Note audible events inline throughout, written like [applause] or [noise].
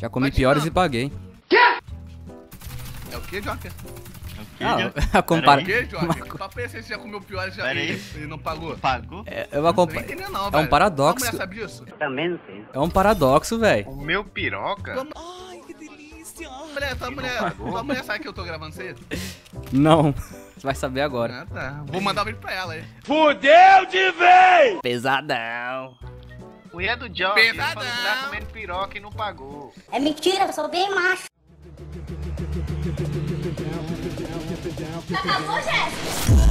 Já comi Mas piores não. e paguei. É o que, Joker? Ah, compara. É o que, Joker? Só pensei se já comeu pior e já Pera aí. e, não pagou. Pagou? É, eu Não acompa... nem entendendo não, É velho. um paradoxo. A mulher sabe disso? É um paradoxo, velho. O meu piroca? Vamos- Mulher, tua mulher, tua mulher sabe que eu tô gravando isso aí? Não. [laughs] Você vai saber agora. Ah, tá. Vou mandar um vídeo pra ela aí. Pesadão. Mulher do Joker, ele Pesadão. falou que tá comendo piroca e não pagou. É mentira, eu sou bem macho. Acabou, Jéssica?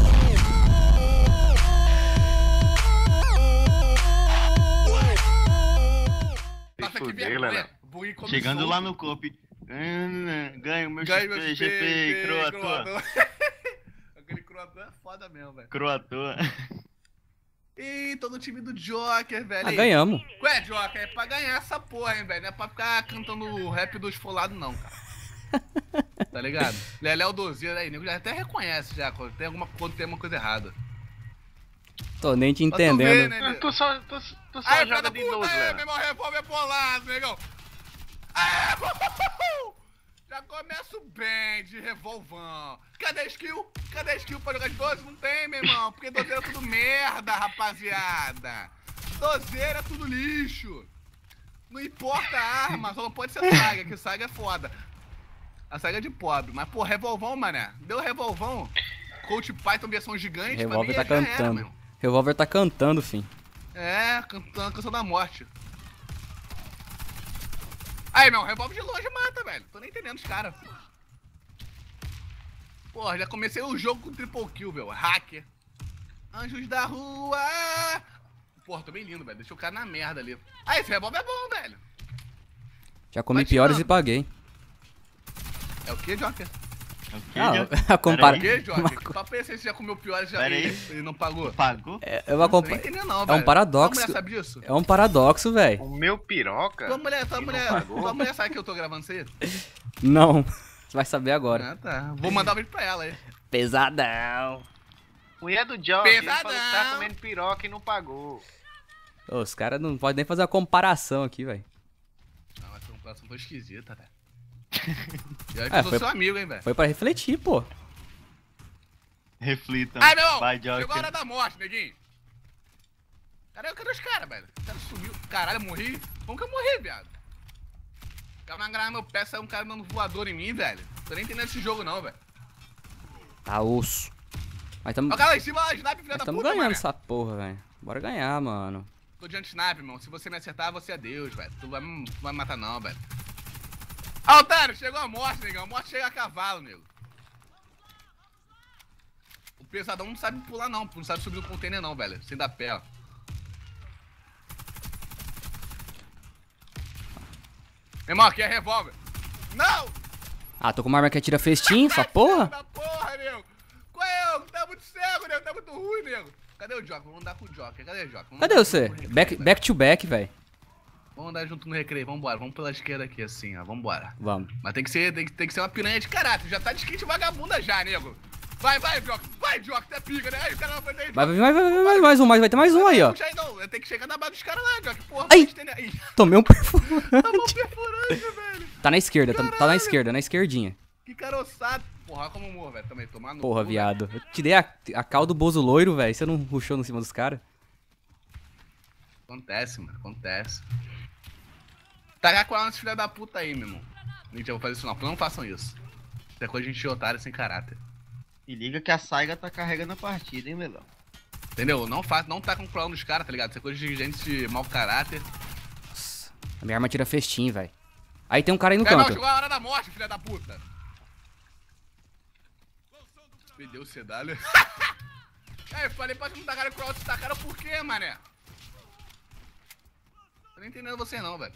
Vergonha. Léo. Chegando lá no COP. Ganho meu Ganho meu XP, XP, GP, croatua. [laughs] Aquele croatão é foda mesmo, velho. Croatua. Ih, tô no time do Joker, velho. Ah, ganhamos. Ué, Joker, é pra ganhar essa porra, hein, velho. Não é pra ficar cantando o rap do esfolado, não, cara. [laughs] Tá ligado? Leléo Dozeiro aí, nego já até reconhece já quando tem alguma, quando tem uma coisa errada. Tô nem te Pra tu ver, entendendo. né, Ah, nego? Tu só, tu, tu só Aí, filha joga da de puta, 12, aí, meu irmão, revólver polado, negão. Uhul! [laughs] Já começo bem de revolvão. Cadê a skill? Cadê a skill pra jogar de 12? Não tem, meu irmão, porque dozeira é tudo merda, rapaziada. Dozeira é tudo lixo. Não importa a arma, só não pode ser saga, que saga é foda. A saga é de pobre, mas, pô, revolvão, mané. Deu revolvão. Coach Python versão gigante, Revolver tá era, cantando. meu. Revolver tá cantando, fim. É, cantando a canção da morte. Aí, meu, revólver de longe mata, velho. Tô nem entendendo os caras. Porra, já comecei o jogo com triple kill, velho. Hacker. Anjos da rua. Porra, tô bem lindo, velho. Deixa o cara na merda ali. Ah, esse revólver é bom, velho. Já comi Vai piores tirando. e paguei. É o que, Joker? Ah, [laughs] compara... É o que, Joker? Só pensei se já comeu pior e já Pera e, aí. e não pagou. Pagou? É, eu acompa... entendendo, não, É velho. um paradoxo. Tua sabe disso? É um paradoxo, velho. O meu piroca? Tua mulher, tua não mulher, tua mulher sabe que eu tô gravando isso aí? Não. Você [laughs] vai saber agora. Ah, tá. Vou mandar um vídeo pra ela aí. Pesadão. Mulher do Joker, ele Pesadão. falou que tá comendo piroca e não pagou. Ô, os caras não podem nem fazer uma comparação aqui, velho. Não, essa comparação foi esquisita, velho. [laughs] E olha que É, eu sou foi- seu amigo, hein, velho. Foi pra refletir, pô. Reflitam. Ai, meu irmão, Vai, chegou a hora da morte, neguinho. Cadê, cadê os caras, velho? O cara sumiu. Caralho, eu morri. Como que eu morri, viado? O cara vai agarrar meu pé, saiu um cara dando voador em mim, velho. Tô nem entendendo esse jogo, não, velho. Tá osso. Mas tamo, o cara em cima, ó, snipe, filha da tamo puta, ganhando mano. essa porra, velho. Bora ganhar, mano. Tô diante de snipe, irmão. Se você me acertar, você é Deus, velho. Tu vai, vai me matar, não, velho. Otário, chegou a morte, negão. A morte chega a cavalo, nego. O pesadão não sabe pular, não. Não sabe subir no container, não, velho. Sem dar pé, ó. Meu irmão, aqui é revólver. Não! Ah, tô com uma arma que atira festim, essa porra? Da porra, nego. Qual é? Tá muito cego, nego. Tá muito ruim, nego. Cadê o Joker? Vamos andar com o Joker. Cadê o Joker? Vamos Cadê você? Back, back to back, velho. Vamos andar junto no recreio. Vambora. Vamos pela esquerda aqui, assim, ó. Vambora. Vamos. Mas tem que ser, tem que, tem que ser uma piranha de caráter. Já tá de skate vagabunda já, nego. Vai, vai, Jock. Vai, Jock. Até pica, né? Aí, o cara vai fazer Vai, vai, vai, vai, vai, mais um, mais, vai ter mais um aí, ó. Aí, não. Tem que chegar na base dos caras lá, Jock. Porra, Ai. ter- Ih, Tomei um tá perfurante. mão perfurante, velho. Tá na esquerda, tá, tá na esquerda, na esquerdinha. Que caroçado. Porra, como morro, velho. Também, tomar no Porra, cu, viado. Eu te dei a, a cal do bozo loiro, velho. Você não ruxou no cima dos caras? Acontece, mano. Acontece. Tacar com ela nesse filho da puta aí, meu irmão. Mentira, eu vou fazer isso não. Não façam isso. Isso é coisa de gente otário sem caráter. E liga que a Saiga tá carregando a partida, hein, Melão? Entendeu? Não faz, não tá com o nos caras, tá ligado? Isso é coisa de gente de mau caráter. Nossa, a minha arma tira festim, velho. Aí tem um cara aí no Não, não, canto. chegou a hora da morte, filha da puta. Perdeu o CW. é, eu falei pra não tacar cross, tacaram por quê, mané? Tô nem entendendo você não, velho.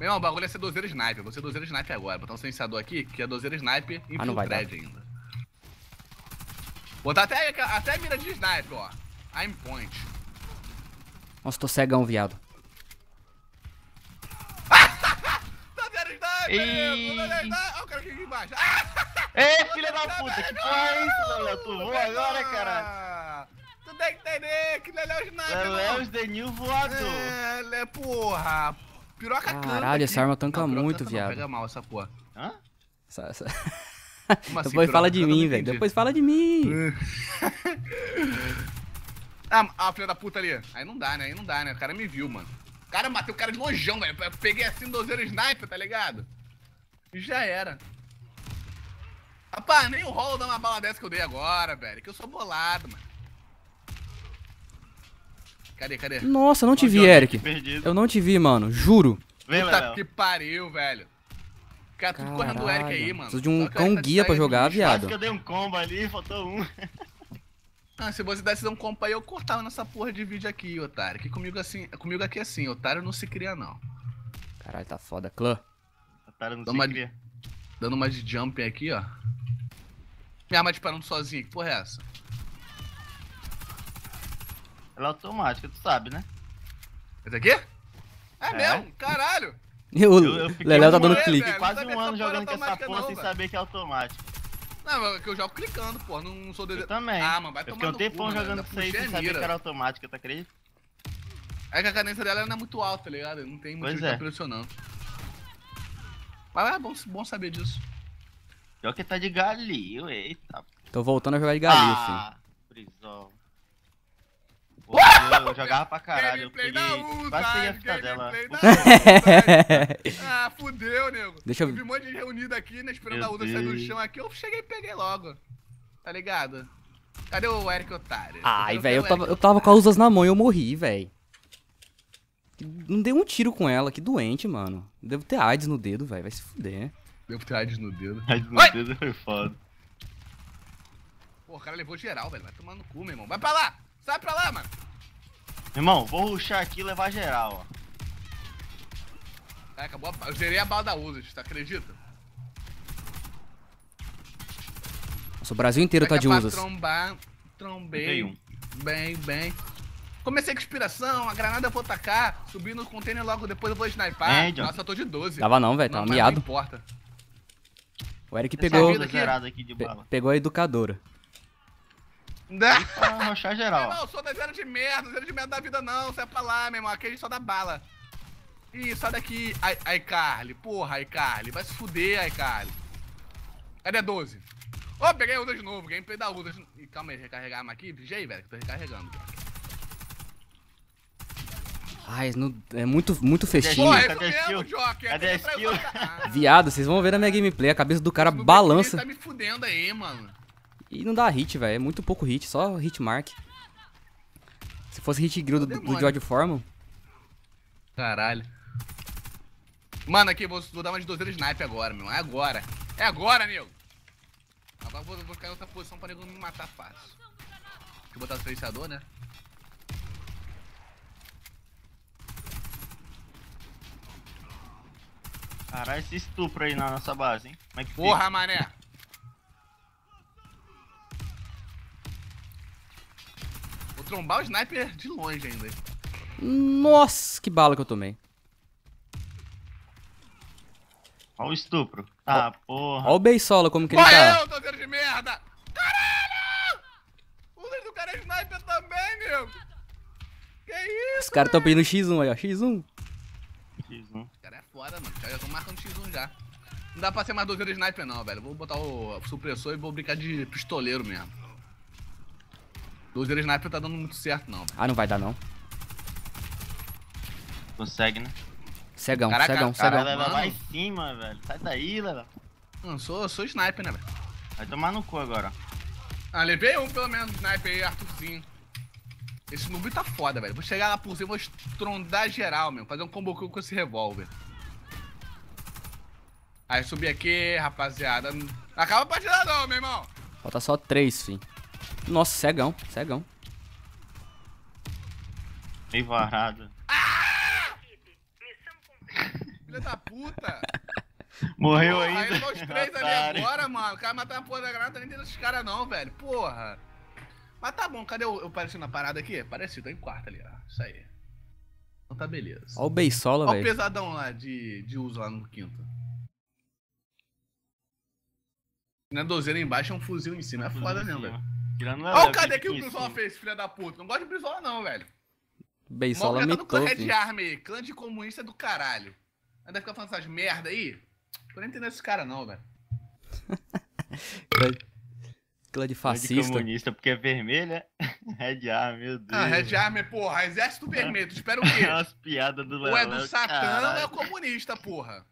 Meu irmão, o bagulho é ser dozeiro sniper. Vou ser dozeiro sniper agora. Botar um silenciador aqui, que é dozeiro sniper e Ah, não vai dar. thread ainda. Botar até, até mira de sniper, ó. Aim point. Nossa, tô cegão, viado. [laughs] Vendo sniper? Tá vendo sniper? Olha o cara aqui embaixo. Ei, [laughs] filha da puta, que porra é isso, Lelé? Tu voa agora, caralho? Ah, Tu tem que entender que Lelé é o sniper, Lelé os The New voador. É, Lelé, porra. Piroca canta Caralho, essa arma tanca Não, muito, canta não, viado. Pega mal essa porra. Hã? Essa- essa- [laughs] assim, Depois fala de mim, não velho. Depois fala de mim. [laughs] Ah, a filha da puta ali. Aí não dá, né? Aí não dá, né? O cara me viu, mano. O cara bateu o cara de longeão, velho. Peguei assim, dozeiro sniper, tá ligado? E já era. Rapaz, nem o rolo dá uma bala dessa que eu dei agora, velho. Que eu sou bolado, mano. Cadê, cadê? Nossa, eu não te Onde vi, Eric. Eu não te vi, mano. Juro. Vem, Puta Léo. que pariu, velho. Cara, tudo correndo do Eric aí, mano. Preciso de um Eric cão tá guia pra jogar, viado. Quase que eu dei um combo ali, faltou um. [laughs] Ah, se você desse um compa aí, eu cortava nessa porra de vídeo aqui, otário. Que comigo assim, comigo aqui é assim, otário não se cria, não. Caralho, tá foda. Clã. Otário não Toma se cria. Dando uma de jump aqui, ó. Minha arma disparando sozinha, que porra é essa? Ela é automática, tu sabe, né? Esse aqui? É, É? mesmo? Caralho! O [laughs] Eu- eu Leléo tá dando vez, clique. velho. Quase um ano essa jogando com essa porra não, sem velho. saber que é automático. Não, é que eu jogo clicando, pô. Não, não sou Eu de... também. Ah, mano, vai eu tomar fiquei um no tempão cu, mano. jogando com isso aí sem saber que era automática, tu acredita? É que a cadência dela não é muito alta, tá ligado? Não tem de é. estar pressionando. Mas é bom, bom saber disso. Pior que tá de galinho, eita. Tô voltando a jogar de galinha, filho. ah, Brizol. Pô, eu, eu jogava pra caralho, eu Gameplay peguei. Quase peguei a fita dela. Ah, fudeu, nego. Deixa eu- eu vi um monte de reunido aqui, né? Esperando Meu a Uda sair do chão aqui. Eu cheguei e peguei logo. Tá ligado? Cadê o Eric Otário? Ai, velho, eu tava, eu tava com as usas na mão e eu morri, velho. Não dei um tiro com ela, que doente, mano. Devo ter AIDS no dedo, velho. Vai se fuder. Devo ter AIDS no dedo. [laughs] Mas no Oi! dedo foi foda. Pô, o cara levou geral, velho. Vai tomar no cu, meu irmão. Vai pra lá! Sai pra lá, mano! Irmão, vou ruxar aqui e levar geral, ó. Ai, acabou a... Eu zerei a bala da Uzas, tu acredita? Nossa, o Brasil inteiro tá de é usas. trombar, trombei. Um. Bem, bem. Comecei com inspiração, a granada eu vou tacar, subir no container logo depois eu vou snipar. É, John. Nossa, eu tô de 12. Tava não, velho. Tava miado. Não importa. O Eric Essa pegou, aqui. aqui de pe- bala. pegou a educadora. Não, Pra ruxar geral, não, eu sou da zero de merda, zero de merda da vida não, sai pra lá, meu irmão, aqui a gente só dá bala. Ih, sai daqui, ai, ai Carly, porra, ai Carly, vai se fuder, ai Carly. Cadê a 12? Ô, peguei a Uda de novo, gameplay da Uda. Ih, calma aí, recarregar a arma aqui, vigia aí, velho, que tô recarregando. Ai, não- é muito, muito fechinho. Porra, Cadê isso a mesmo, skill? Jockey, Cadê a skill? Viado, vocês vão ver na minha gameplay, a cabeça do cara balança. Tá me fudendo aí, mano. E não dá hit, velho. É muito pouco hit, só hit mark. Se fosse hit grill do, do. George Foreman. Caralho. Mano, aqui, vou, vou dar uma de dozeira sniper agora, meu. É agora. É agora, nego. Agora eu vou, vou ficar em outra posição pra nego não me matar fácil. Deixa eu botar o silenciador, né? Caralho, esse estupro aí na nossa base, hein? Como é que Porra, mané. Trombar o sniper de longe ainda. Nossa, que bala que eu tomei. Olha o estupro. Ah, porra. Ó o Beisola como que ele Morreu, tá. dozeiro de merda! Caralho! O líder do cara é sniper também, nego. Que isso? Os caras tão pedindo X1 aí, ó. X1. X1. O cara é foda, mano. Os caras já estão marcando X1 já. Não dá pra ser mais dozeiro sniper, não, velho. Vou botar o supressor e vou brincar de pistoleiro mesmo. Dozeiro sniper tá dando muito certo, não. Ah, não vai dar não. Consegue, né? Cegão, Caraca, cegão, cara, cegão. Vai lá em cima, velho. Sai daí, Lela. Não, sou, sou sniper, né, velho? Vai tomar no cu agora. Ah, levei um pelo menos sniper aí, Arthurzinho. Esse noob tá foda, velho. Vou chegar lá por cima e vou estrondar geral, meu. Fazer um combo kill com esse revólver. Aí subir aqui, rapaziada. Acaba a partida não, meu irmão. Falta só três, fim. Nossa, cegão, cegão. Meio varado. Filha da puta. [laughs] Morreu Porra, ainda. ainda os três ali agora, mano. O cara matar a porra da granada, tá nem dentro desses caras não, velho. Porra. Mas tá bom, cadê eu, eu parecido na parada aqui? Pareci, tô em quarto ali, ó. Isso aí. Então tá beleza. Ó o Beisola, Olha o velho. pesadão lá de, de uso lá no quinto. Na dozeira embaixo é um fuzil em cima. É foda mesmo, velho. Tirando Olha o cadê que o Brizola fez, filha da puta. Não gosto de Brizola não, velho. Beisola Mó já tá no clã aí. Clã de comunista do caralho. Ainda fica falando essas merda aí. Tô nem entendendo esses caras não, velho. [laughs] Clã de Clã de fascista. comunista porque é vermelha. [laughs] Red Army, meu Deus. Ah, Red Army, porra, exército vermelho. Tu espera o quê? [laughs] É umas piadas do Léo. Ou é do Satã ou é comunista, porra.